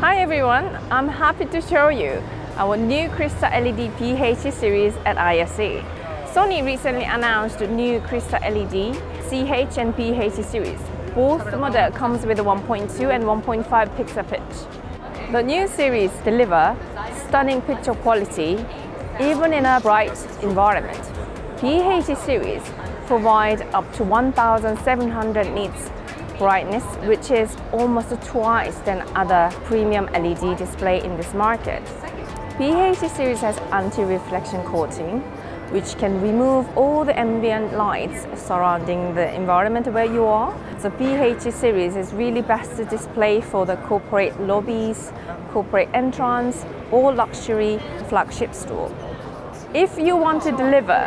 Hi everyone, I'm happy to show you our new Crystal LED BH series at ISE. Sony recently announced the new Crystal LED CH and BH series. Both model comes with a 1.2 and 1.5 pixel pitch. The new series deliver stunning picture quality even in a bright environment. BH series provide up to 1700 nits brightness, which is almost twice than other premium LED display in this market. BH series has anti-reflection coating, which can remove all the ambient lights surrounding the environment where you are. The BH series is really best to display for the corporate lobbies, corporate entrance, or luxury flagship store. If you want to deliver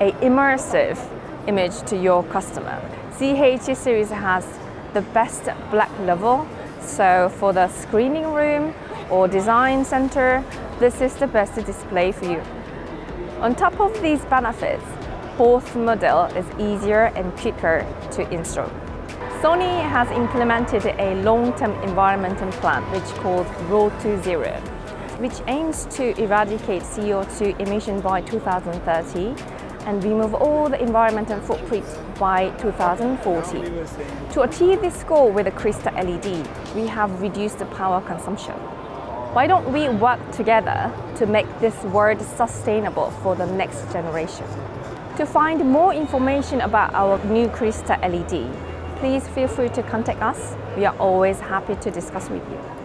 a immersive image to your customer, CH series has the best black level. So for the screening room or design center, this is the best display for you. On top of these benefits, both model is easier and quicker to install. Sony has implemented a long-term environmental plan which called Road to Zero, which aims to eradicate CO2 emission by 2030 and remove all the environmental footprint by 2040. To achieve this goal with the Crystal LED, we have reduced the power consumption. Why don't we work together to make this world sustainable for the next generation? To find more information about our new Crystal LED, please feel free to contact us. We are always happy to discuss with you.